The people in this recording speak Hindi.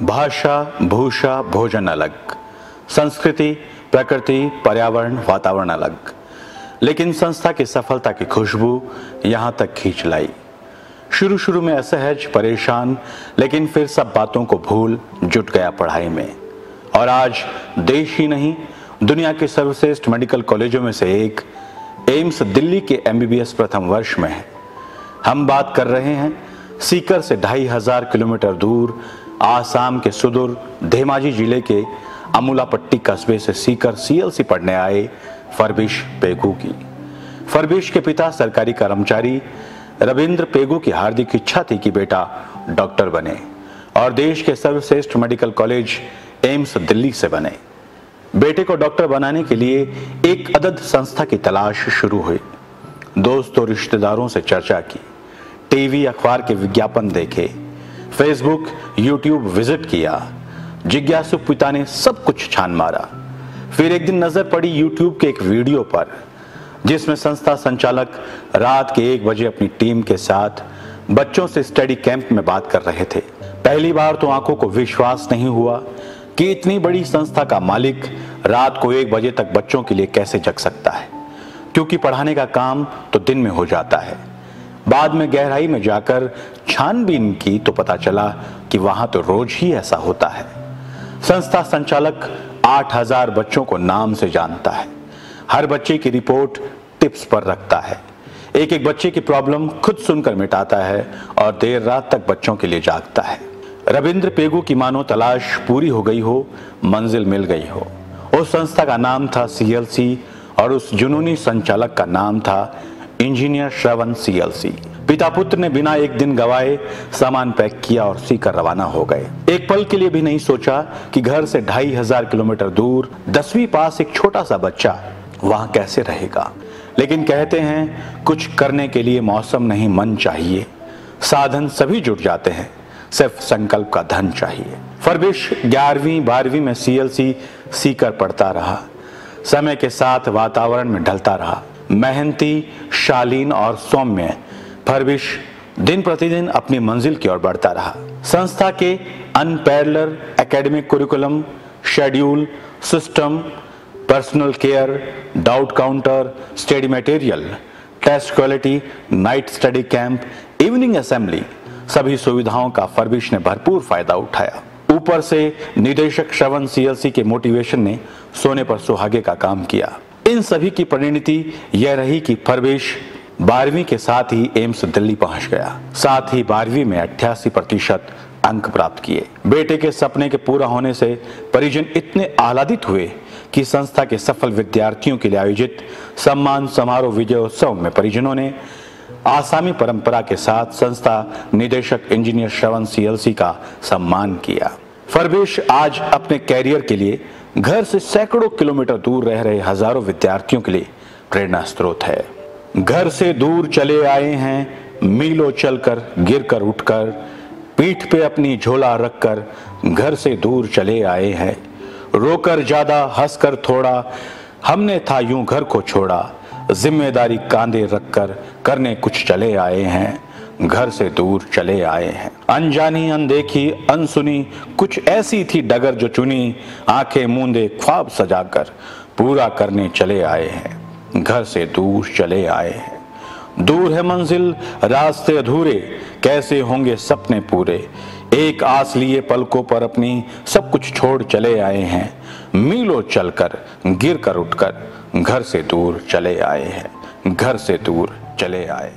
भाषा, भूषा, भोजन अलग। संस्कृति, प्रकृति, पर्यावरण, वातावरण अलग। लेकिन संस्था की सफलता की खुशबू यहाँ तक खींच लाई। शुरू शुरू में असहज, परेशान, लेकिन फिर सब बातों को भूल, जुट गया पढ़ाई में। और आज देश ही नहीं, दुनिया के सर्वश्रेष्ठ मेडिकल कॉलेजों में से एक एम्स दिल्ली के एमबीबीएस प्रथम वर्ष में है। हम बात कर रहे हैं सीकर से ढाई हज़ार किलोमीटर दूर आसाम के सुदूर धेमाजी ज़िले के अमूलापट्टी कस्बे से सीकर सीएलसी पढ़ने आए फरबिश पेगू की। फरबिश के पिता सरकारी कर्मचारी रविंद्र पेगू की हार्दिक इच्छा थी कि बेटा डॉक्टर बने और देश के सर्वश्रेष्ठ मेडिकल कॉलेज एम्स दिल्ली से बने। बेटे को डॉक्टर बनाने के लिए एक अदद संस्था की तलाश शुरू हुई। दोस्तों रिश्तेदारों से चर्चा की। टीवी अखबार के विज्ञापन देखे। फेसबुक यूट्यूब विज़िट किया। जिज्ञासु पिता ने सब कुछ छान मारा। फिर एक दिन नज़र पड़ी यूट्यूब के एक वीडियो पर, जिसमें संस्था संचालक रात के एक बजे अपनी टीम के साथ बच्चों से स्टडी कैंप में बात कर रहे थे। पहली बार तो आँखों को विश्वास नहीं हुआ कि इतनी बड़ी संस्था का मालिक रात को एक बजे तक बच्चों के लिए कैसे जग सकता है, क्योंकि पढ़ाने का काम तो दिन में हो जाता है। बाद में गहराई में जाकर छानबीन की तो पता चला कि वहाँ तो रोज ही ऐसा होता है। संस्था संचालक 8000 बच्चों को नाम से जानता है। हर बच्चे की रिपोर्ट टिप्स पर रखता है। एक एक बच्चे की प्रॉब्लम खुद सुनकर मिटाता है और देर रात तक बच्चों के लिए जागता है। रविंद्र पेगू की मानो तलाश पूरी हो गई हो, मंजिल मिल गई हो। उस संस्था का नाम था सीएलसी और उस जुनूनी संचालक का नाम था इंजीनियर श्रवण सीएलसी। पिता पुत्र ने बिना एक दिन गवाए सामान पैक किया और सीकर रवाना हो गए। एक पल के लिए भी नहीं सोचा कि घर से ढाई हज़ार किलोमीटर दूर दसवीं पास एक छोटा सा बच्चा वहाँ कैसे रहेगा। लेकिन कहते हैं, कुछ करने के लिए मौसम नहीं, मन चाहिए। साधन सभी जुट जाते हैं, सिर्फ़ संकल्प का धन चाहिए। फरबिश ग्यारहवीं, बारहवीं में सीएलसी सीकर पढ़ता रहा। समय के साथ वातावरण में ढलता रहा। मेहनती, शालीन और सौम्य। फरबिश दिन प्रतिदिन अपनी मंजिल की ओर बढ़ता रहा। संस्था के unparallel academic curriculum schedule system personal care doubt counter study material test quality night study camp evening assembly सभी सुविधाओं का फरविश ने भरपूर फ़ायदा उठाया। ऊपर से निदेशक श्रवण सीएलसी के मोटिवेशन ने सोने पर सुहागे का काम किया। इन सभी की परिणति यह रही कि फरबिश बारहवीं के साथ ही एम्स दिल्ली पहुँच गया। साथ ही बारहवीं में अट्ठासी प्रतिशत अंक प्राप्त किए। बेटे के सपने के पूरा होने से परिजन इतने आह्लादित हुए कि संस्था के सफल विद्यार्थियों के लिए आयोजित सम्मान समारोह विजयोत्सव में परिजनों ने आसामी परंपरा के साथ संस्था निदेशक इंजीनियर श्रवण सीएलसी का सम्मान किया। फरवेश आज अपने कैरियर के लिए घर से सैकड़ों किलोमीटर दूर रह रहे हज़ारों विद्यार्थियों के लिए प्रेरणा स्रोत है। घर से दूर चले आए हैं, मीलों चलकर, गिरकर उठकर, पीठ पे अपनी झोला रखकर घर से दूर चले आए हैं। रोकर ज़्यादा, हंसकर थोड़ा, हमने था यूँ घर को छोड़ा, ज़िम्मेदारी कांधे रखकर करने कुछ चले आए हैं। घर से दूर चले आए हैं। अनजानी, अनदेखी, अनसुनी, कुछ ऐसी थी डगर जो चुनी, आँखें मूंदे ख्वाब सजाकर पूरा करने चले आए हैं। घर से दूर चले आए हैं। दूर है मंजिल, रास्ते अधूरे, कैसे होंगे सपने पूरे? एक आस लिए पलकों पर अपनी सब कुछ छोड़ चले आए हैं। मीलों चलकर गिर कर उठकर, घर से दूर चले आए हैं। घर से दूर चले आए